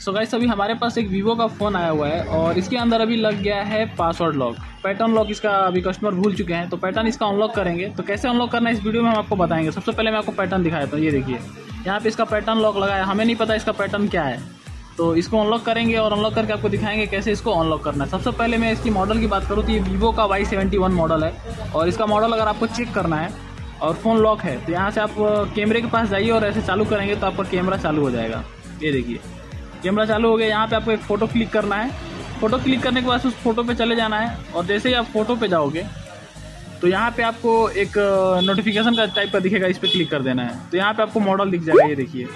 So guys अभी हमारे पास एक वीवो का फ़ोन आया हुआ है और इसके अंदर अभी लग गया है पासवर्ड लॉक पैटर्न लॉक इसका अभी कस्टमर भूल चुके हैं तो पैटर्न इसका अनलॉक करेंगे। तो कैसे अनलॉक करना है इस वीडियो में हम आपको बताएँगे। सबसे पहले मैं आपको पैटर्न दिखाया था ये देखिए। यहाँ पे इसका पैटर्न लॉक लगाया हमें नहीं पता इसका पैटर्न क्या है। तो इसको अनलॉक करेंगे और अनलॉक करके आपको दिखाएँगे कैसे इसको अनलॉक करना है। सबसे पहले मैं इसकी मॉडल की बात करूँ तो ये वीवो का वाई सेवेंटी वन मॉडल है। और इसका मॉडल अगर आपको चेक करना है और फ़ोन लॉक है तो यहाँ से आप कैमरे के पास जाइए और ऐसे चालू करेंगे तो आपका कैमरा चालू हो जाएगा। ये देखिए। कैमरा चालू हो गया, यहाँ पे आपको एक फ़ोटो क्लिक करना है। फ़ोटो क्लिक करने के बाद उस फ़ोटो पे चले जाना है और जैसे ही आप फ़ोटो पे जाओगे तो यहाँ पे आपको एक नोटिफिकेशन का टाइप का दिखेगा, इस पर क्लिक कर देना है। तो यहाँ पे आपको मॉडल दिख जाएगा, ये देखिए।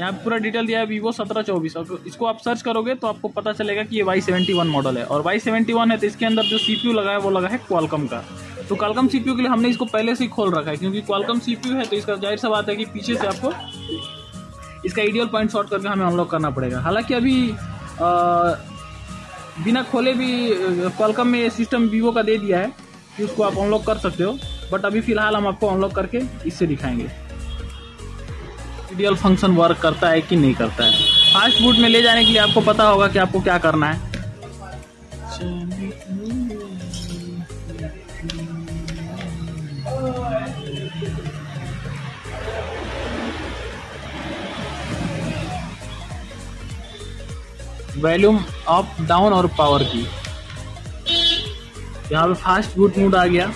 यहाँ पे पूरा डिटेल दिया है वीवो सत्रह चौबीस। और इसको आप सर्च करोगे तो आपको पता चलेगा कि ये वाई सेवेंटी वन मॉडल है। और वाई सेवेंटी वन है तो इसके अंदर जो सी पी यू लगा है, वो लगा है क्वालकम का। तो क्वालकम सी के लिए हमने इसको पहले से ही खोल रखा है, क्योंकि क्वालकम सी पी यू है तो इसका ज़ाहिर सा बात है कि पीछे से आपको इसका आइडियल पॉइंट शॉर्ट करके हमें अनलॉक करना पड़ेगा। हालाँकि अभी आ, बिना खोले भी कॉलकम में सिस्टम वीवो का दे दिया है कि उसको आप अनलॉक कर सकते हो। बट अभी फ़िलहाल हम आपको अनलॉक करके इससे दिखाएँगे। आइडियल फ़ंक्शन वर्क करता है कि नहीं करता है? फास्ट बूट में ले जाने के लिए आपको पता होगा कि आपको क्या करना है। वॉल्यूम अप, डाउन और पावर की। यहाँ पे फास्ट बूट मूड आ गया।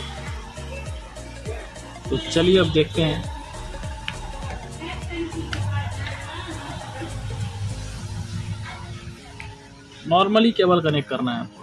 तो चलिए अब देखते हैं। नॉर्मली केबल कनेक्ट करना है। आपको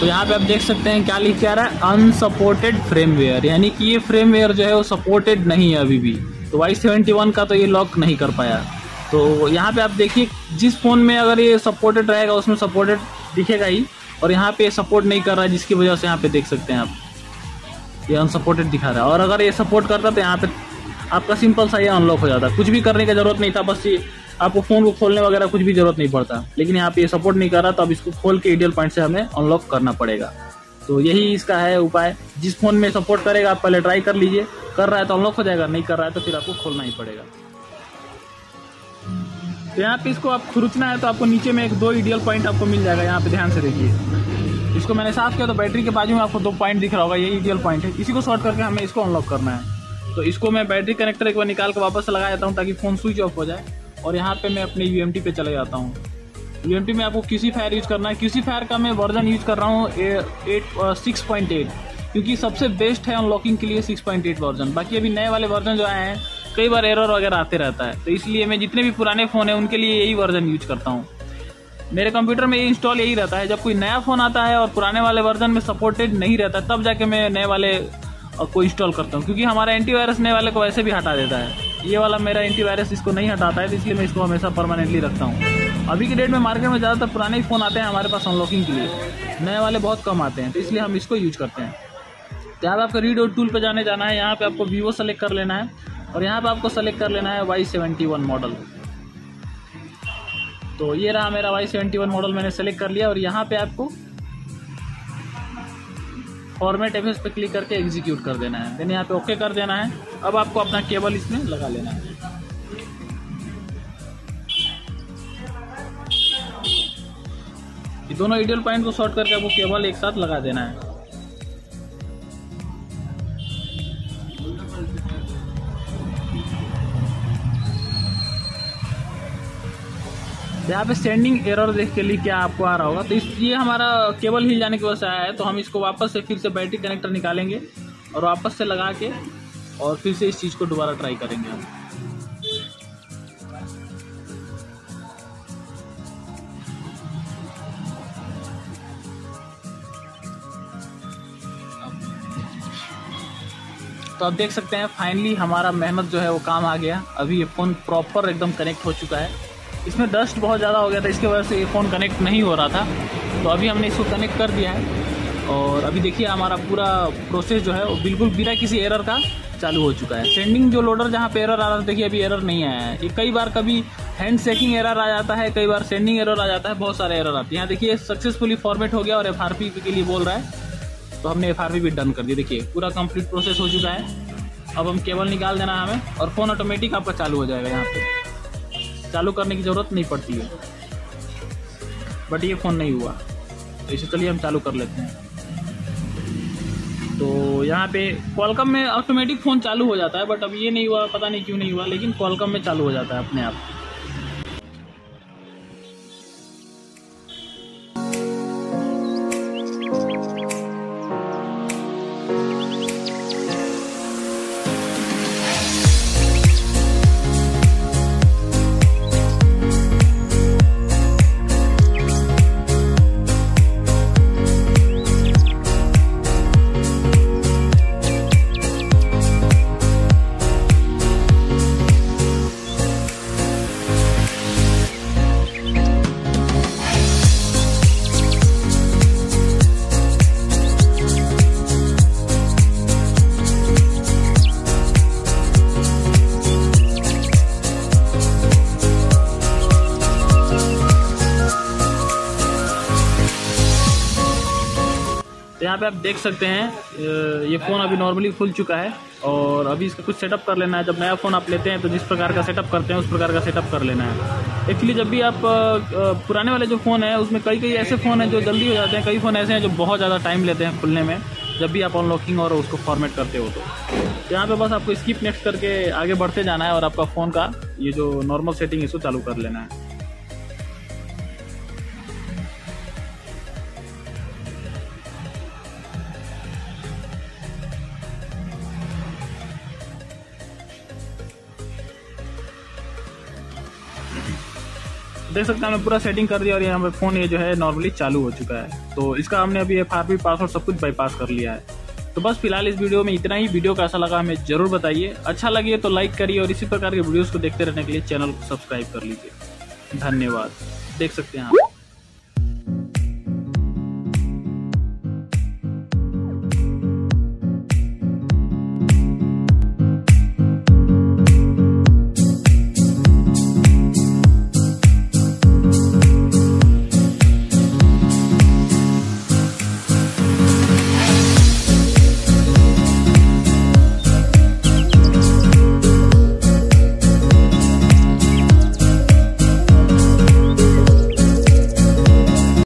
तो यहाँ पे आप देख सकते हैं क्या लिख के आ रहा है अनसपोर्टेड फ्रेमवेयर यानी कि ये फ्रेमवेयर जो है वो सपोर्टेड नहीं है अभी भी। तो वाई सेवेंटी वन का तो ये लॉक नहीं कर पाया। तो यहाँ पे आप देखिए, जिस फ़ोन में अगर ये सपोर्टेड रहेगा, उसमें सपोर्टेड दिखेगा ही, और यहाँ पे सपोर्ट नहीं कर रहा है, जिसकी वजह से यहाँ पे देख सकते हैं आप। ये अनसपोर्टेड दिखा रहा है। और अगर ये सपोर्ट करता तो यहाँ पे आपका सिंपल सा ये अनलॉक हो जाता। कुछ भी करने की ज़रूरत नहीं था, बस ये आपको फ़ोन को खोलने वगैरह कुछ भी ज़रूरत नहीं पड़ता। लेकिन यहाँ पे सपोर्ट नहीं कर रहा तो अब इसको खोल के आइडियल पॉइंट से हमें अनलॉक करना पड़ेगा। तो यही इसका है उपाय। जिस फ़ोन में सपोर्ट करेगा, आप पहले ट्राई कर लीजिए। कर रहा है तो अनलॉक हो जाएगा, नहीं कर रहा है तो फिर आपको खोलना ही पड़ेगा। तो यहाँ पे इसको आप खुरुचना है तो आपको नीचे में एक दो आइडियल पॉइंट आपको मिल जाएगा। यहाँ पे ध्यान से देखिए। इसको मैंने साफ़ किया तो बैटरी के बाजू में आपको दो पॉइंट दिख रहा होगा ये आइडियल पॉइंट है। इसी को शॉर्ट करके हमें इसको अनलॉक करना है। तो इसको मैं बैटरी कनेक्टर एक बार निकाल के वापस लगा देता हूँ ताकि फ़ोन स्विच ऑफ़ हो जाए। और यहाँ पे मैं अपने UMT पे चले जाता हूँ। UMT में आपको किसी फायर यूज़ करना है। किसी फायर का मैं वर्जन यूज़ कर रहा हूँ एट सिक्स पॉइंट एट क्योंकि सबसे बेस्ट है अनलॉकिंग के लिए सिक्स पॉइंट एट वर्जन बाकी अभी नए वाले वर्जन जो आए हैं, कई बार एरर वगैरह आते रहता है। तो इसलिए मैं जितने भी पुराने फ़ोन हैं, उनके लिए यही वर्जन यूज़ करता हूँ। मेरे कंप्यूटर में इंस्टॉल यही रहता है। जब कोई नया फ़ोन आता है और पुराने वाले वर्जन में सपोर्टेड नहीं रहता, तब जाके मैं नए वाले को इंस्टॉल करता हूँ। क्योंकि हमारा एंटीवायरस नए वाले को वैसे भी हटा देता है। ये वाला मेरा एंटीवायरस इसको नहीं हटाता है तो इसलिए मैं इसको हमेशा परमानेंटली रखता हूँ। अभी के डेट में मार्केट में ज़्यादातर पुराने ही फ़ोन आते हैं हमारे पास अनलॉकिंग के लिए। नए वाले बहुत कम आते हैं तो इसलिए हम इसको यूज़ करते हैं। तो यहाँ पे आपको रीड और टूल पर जाने जाना है, यहाँ पर आपको वीवो सेलेक्ट कर लेना है, और यहाँ पर आपको सेलेक्ट कर लेना है वाई सेवेंटी वन मॉडल तो ये रहा मेरा वाई सेवेंटी वन मॉडल मैंने सेलेक्ट कर लिया, और यहाँ पे आपको फॉर्मेट एफ़ पे क्लिक करके एग्जीक्यूट कर देना है। देन यहाँ पे ओके कर देना है। अब आपको अपना केबल इसमें लगा लेना है। ये दोनों आइडियल पॉइंट को शॉर्ट करके आपको केबल एक साथ लगा देना है। यहाँ पे स्टैंडिंग एरर देख के लिए क्या आपको आ रहा होगा? तो इस, ये हमारा केबल हिल जाने की वजह से आया है तो हम इसको वापस से फिर से बैटरी कनेक्टर निकालेंगे और वापस से लगा के और फिर से इस चीज़ को दोबारा ट्राई करेंगे हम। तो आप देख सकते हैं फाइनली हमारा मेहनत जो है वो काम आ गया। अभी ये फ़ोन प्रॉपर एकदम कनेक्ट हो चुका है। इसमें डस्ट बहुत ज़्यादा हो गया था, इसकी वजह से ये फ़ोन कनेक्ट नहीं हो रहा था। तो अभी हमने इसको कनेक्ट कर दिया है। और अभी देखिए हमारा पूरा प्रोसेस जो है, वो बिल्कुल बिना किसी एरर का चालू हो चुका है। सेंडिंग जो लोडर जहाँ पे एरर आ रहा था, देखिए अभी एरर नहीं आया है। ये कई बार कभी हैंड सेकिंग एरर आ जाता है, कई बार सेंडिंग एरर आ जाता है, बहुत सारे एरर आते हैं। यहाँ देखिए सक्सेसफुली फॉर्मेट हो गया और एफआरपी के लिए बोल रहा है। तो हमने एफआरपी भी डन कर दिया। देखिए, पूरा कंप्लीट प्रोसेस हो चुका है। अब हम केबल निकाल देना हमें और फ़ोन ऑटोमेटिक आपका चालू हो जाएगा यहाँ पे। चालू करने की ज़रूरत नहीं पड़ती है। बट ये फ़ोन नहीं हुआ। तो इसे चलिए हम चालू कर लेते हैं। तो यहाँ पे कॉलकम में ऑटोमेटिक फ़ोन चालू हो जाता है बट अब ये नहीं हुआ, पता नहीं क्यों नहीं हुआ, लेकिन कॉलकम में चालू हो जाता है अपने आप। तो यहाँ पे आप देख सकते हैं ये फ़ोन अभी नॉर्मली खुल चुका है और अभी इसका कुछ सेटअप कर लेना है। जब नया फ़ोन आप लेते हैं तो जिस प्रकार का सेटअप करते हैं, उस प्रकार का सेटअप कर लेना है। एक्चुअली जब भी आप पुराने वाले जो फ़ोन है, उसमें कई कई ऐसे फ़ोन हैं जो जल्दी हो जाते हैं। कई फ़ोन ऐसे हैं जो बहुत ज़्यादा टाइम लेते हैं खुलने में, जब भी आप अनलॉकिंग और उसको फॉर्मेट करते हो तो। यहाँ पे बस आपको स्किप नेक्स्ट करके आगे बढ़ते जाना है और आपका फ़ोन का ये जो नॉर्मल सेटिंग इसको चालू कर लेना है। देख सकते हैं, हमने पूरा सेटिंग कर दिया और यहाँ पे फ़ोन ये जो है नॉर्मली चालू हो चुका है। तो इसका हमने अभी एफ़ आर पासवर्ड सब कुछ बाईपास कर लिया है। तो बस फ़िलहाल इस वीडियो में इतना ही। वीडियो कैसा लगा हमें ज़रूर बताइए। अच्छा लगे तो लाइक करिए और इसी प्रकार के वीडियोज़ को देखते रहने के लिए चैनल को सब्सक्राइब कर लीजिए। धन्यवाद। देख सकते हैं आप।